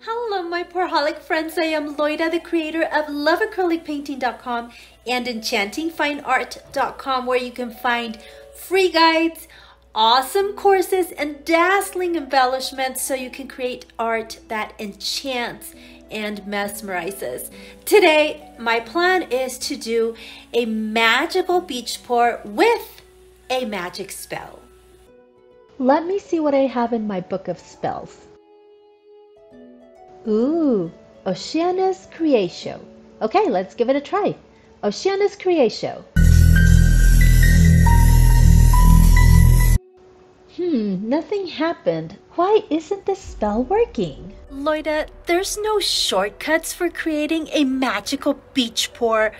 Hello, my Pouraholic friends. I am Loida, the creator of LoveAcrylicPainting.com and EnchantingFineArt.com, where you can find free guides, awesome courses, and dazzling embellishments so you can create art that enchants and mesmerizes. Today, my plan is to do a magical beach pour with a magic spell. Let me see what I have in my book of spells. Ooh, Oceanus Creatio. Okay, let's give it a try. Oceanus Creatio. Hmm, nothing happened. Why isn't the spell working? Loida, there's no shortcuts for creating a magical beach pour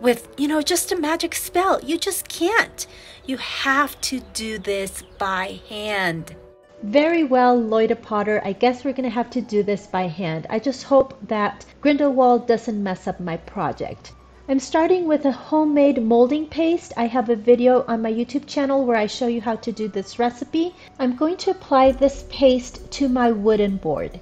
with, you know, just a magic spell. You just can't. You have to do this by hand. Very well, Loida Potter. I guess we're going to have to do this by hand. I just hope that Grindelwald doesn't mess up my project. I'm starting with a homemade molding paste. I have a video on my YouTube channel where I show you how to do this recipe. I'm going to apply this paste to my wooden board.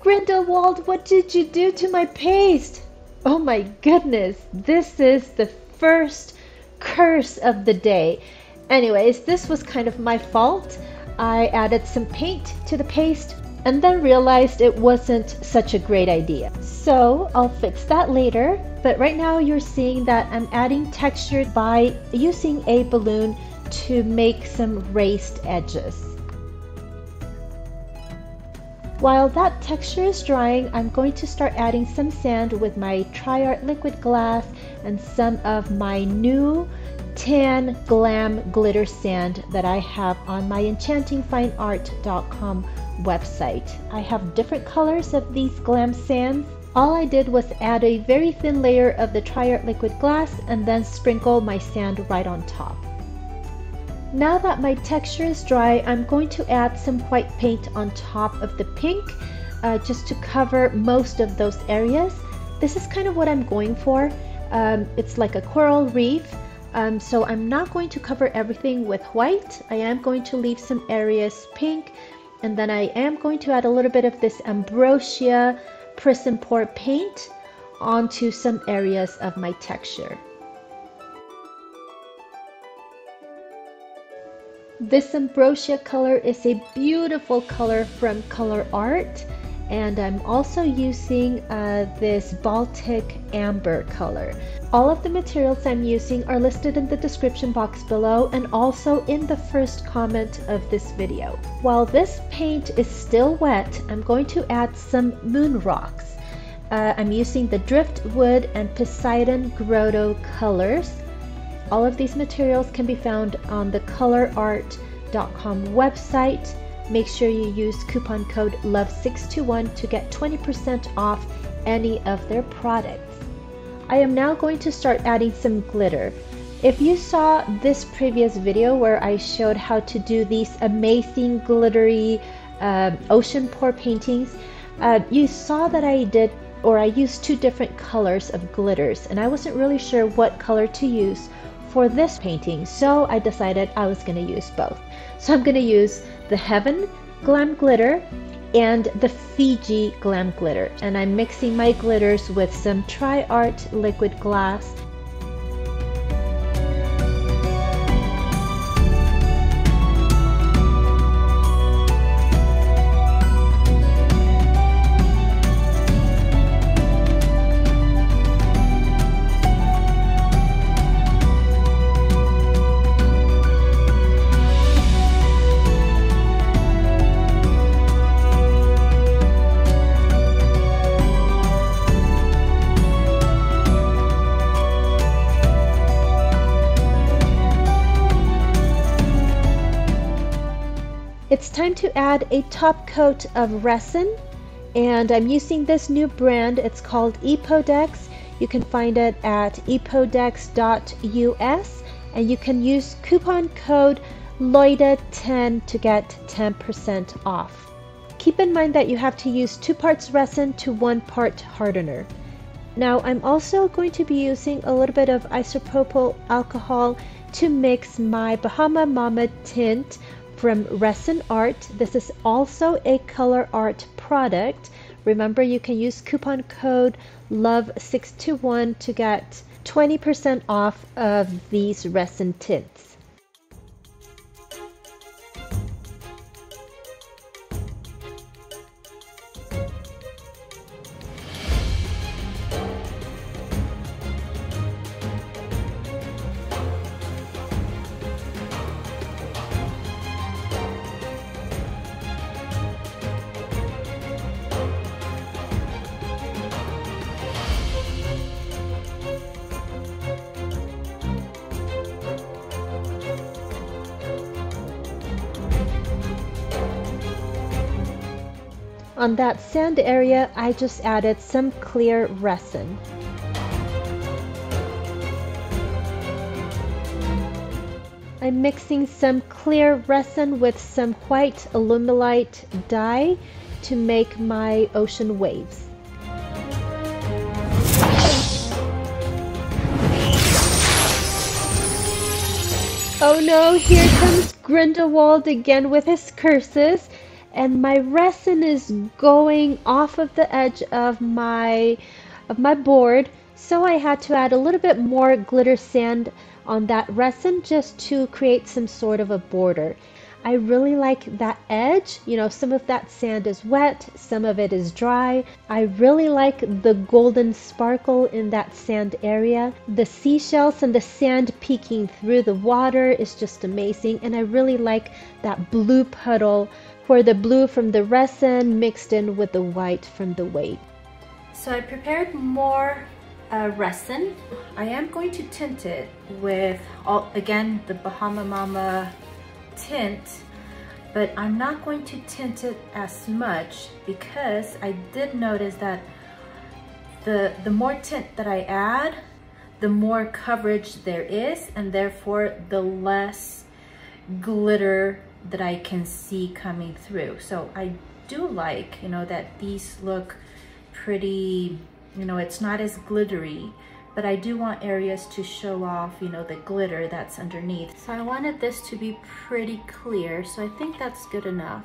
Grindelwald, what did you do to my paste? Oh my goodness, this is the first curse of the day. Anyways, this was kind of my fault. I added some paint to the paste and then realized it wasn't such a great idea. So I'll fix that later, but right now you're seeing that I'm adding texture by using a balloon to make some raised edges. While that texture is drying, I'm going to start adding some sand with my TriArt liquid glass and some of my new tan glam glitter sand that I have on my enchantingfineart.com website. I have different colors of these glam sands. All I did was add a very thin layer of the TriArt liquid glass and then sprinkle my sand right on top. Now that my texture is dry, I'm going to add some white paint on top of the pink uh, just to cover most of those areas. This is kind of what I'm going for. Um, it's like a coral reef. Um, so I'm not going to cover everything with white. I am going to leave some areas pink. And then I am going to add a little bit of this Ambrosia Prizm Pour paint onto some areas of my texture. This ambrosia color is a beautiful color from Colourarte and I'm also using uh, this Baltic Amber color. All of the materials I'm using are listed in the description box below and also in the first comment of this video. While this paint is still wet, I'm going to add some moon rocks. Uh, I'm using the Driftwood and Poseidon Grotto colors. All of these materials can be found on the colourarte.com website. Make sure you use coupon code LOVE621 to get 20% off any of their products. I am now going to start adding some glitter. If you saw this previous video where I showed how to do these amazing glittery uh, ocean pour paintings, uh, you saw that I did or I used two different colors of glitters and I wasn't really sure what color to use for this painting, so I decided I was going to use both. So I'm going to use the Heaven Glam Glitter and the Fiji Glam Glitter. And I'm mixing my glitters with some Tri-Art liquid glass time to add a top coat of resin and I'm using this new brand. It's called Epodex. You can find it at epodex.us and you can use coupon code LOIDA10 to get 10% off. Keep in mind that you have to use two parts resin to one part hardener. Now I'm also going to be using a little bit of isopropyl alcohol to mix my Bahama Mama tint from Rezin Arte. This is also a Colourarte product. Remember, you can use coupon code LOVE621 to get 20% off of these resin tints. On that sand area, I just added some clear resin. I'm mixing some clear resin with some white Alumilite dye to make my ocean waves. Oh no, here comes Grindelwald again with his curses and my resin is going off of the edge of my of my board so I had to add a little bit more glitter sand on that resin just to create some sort of a border. I really like that edge. You know, some of that sand is wet, some of it is dry. I really like the golden sparkle in that sand area. The seashells and the sand peeking through the water is just amazing. And I really like that blue puddle where the blue from the resin mixed in with the white from the weight. So I prepared more uh, resin. I am going to tint it with, all, again, the Bahama Mama tint, but I'm not going to tint it as much because I did notice that the, the more tint that I add, the more coverage there is and therefore the less glitter that I can see coming through. So I do like, you know, that these look pretty, you know, it's not as glittery, but I do want areas to show off, you know, the glitter that's underneath. So I wanted this to be pretty clear, so I think that's good enough.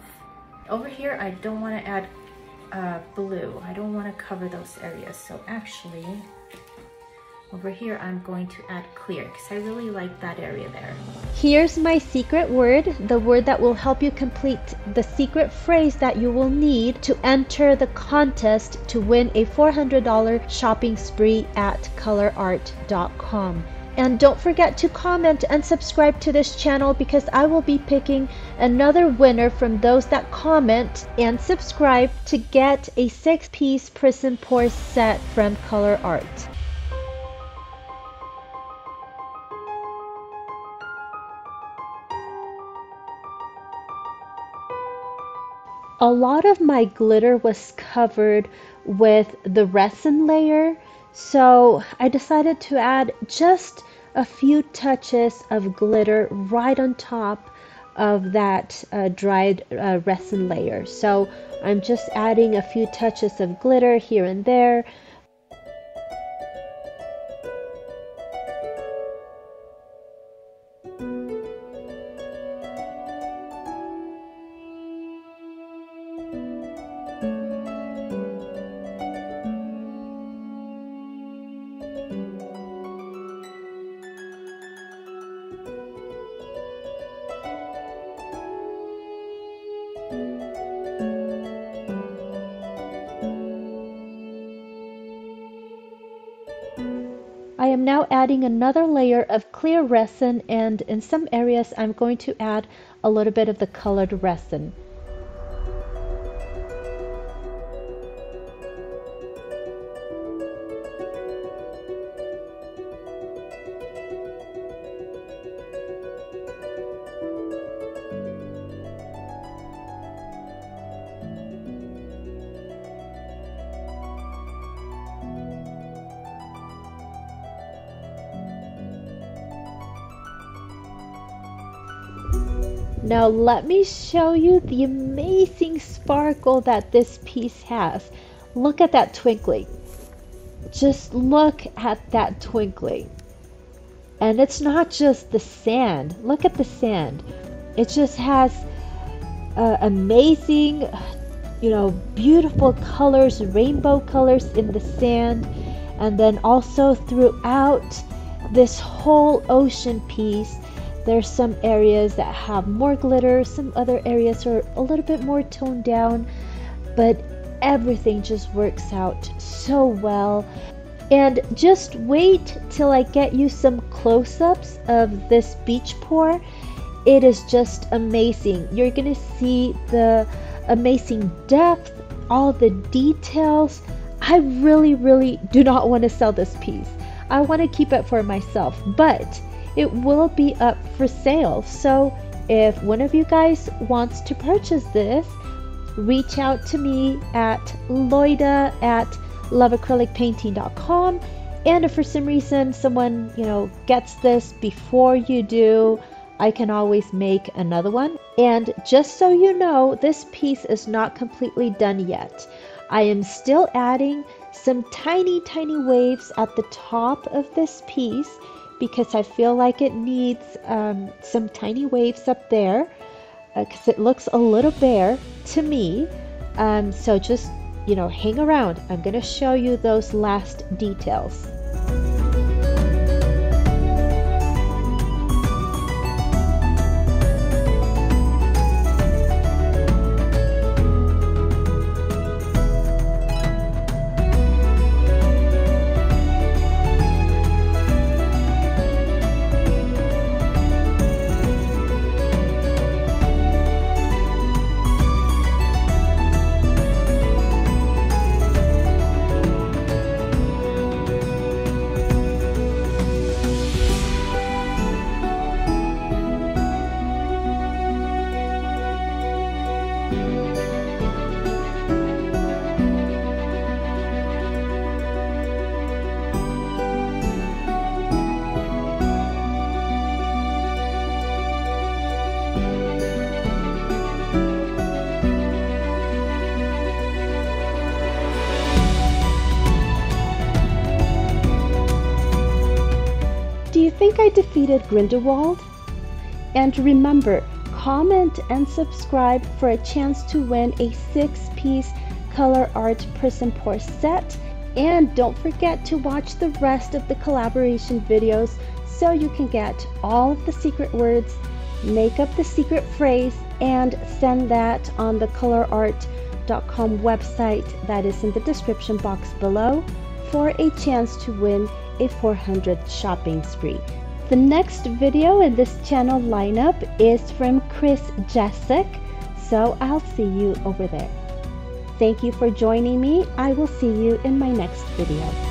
Over here, I don't want to add uh, blue. I don't want to cover those areas. So actually, over here, I'm going to add clear because I really like that area there. Here's my secret word, the word that will help you complete the secret phrase that you will need to enter the contest to win a $400 shopping spree at colourarte.com. And don't forget to comment and subscribe to this channel because I will be picking another winner from those that comment and subscribe to get a six piece Prizm Pour set from Colourarte. A lot of my glitter was covered with the resin layer so I decided to add just a few touches of glitter right on top of that uh, dried uh, resin layer. So I'm just adding a few touches of glitter here and there am now adding another layer of clear resin and in some areas I'm going to add a little bit of the colored resin. Now let me show you the amazing sparkle that this piece has. Look at that twinkling. Just look at that twinkling. And it's not just the sand. Look at the sand. It just has uh, amazing, you know, beautiful colors, rainbow colors in the sand, and then also throughout this whole ocean piece. There's some areas that have more glitter, some other areas are a little bit more toned down, but everything just works out so well. And just wait till I get you some close ups of this beach pour. It is just amazing. You're gonna see the amazing depth, all the details. I really, really do not want to sell this piece. I want to keep it for myself, but it will be up for sale. So if one of you guys wants to purchase this, reach out to me at loida at loveacrylicpainting.com. And if for some reason someone, you know, gets this before you do, I can always make another one. And just so you know, this piece is not completely done yet. I am still adding some tiny, tiny waves at the top of this piece because I feel like it needs um, some tiny waves up there because uh, it looks a little bare to me. Um, so just you know, hang around. I'm going to show you those last details. Think I defeated Grindelwald? And remember, comment and subscribe for a chance to win a six piece color art prison pour set. And don't forget to watch the rest of the collaboration videos so you can get all of the secret words, make up the secret phrase, and send that on the colourarte.com website that is in the description box below for a chance to win a 400 shopping spree. The next video in this channel lineup is from Chris Jessic, so I'll see you over there. Thank you for joining me. I will see you in my next video.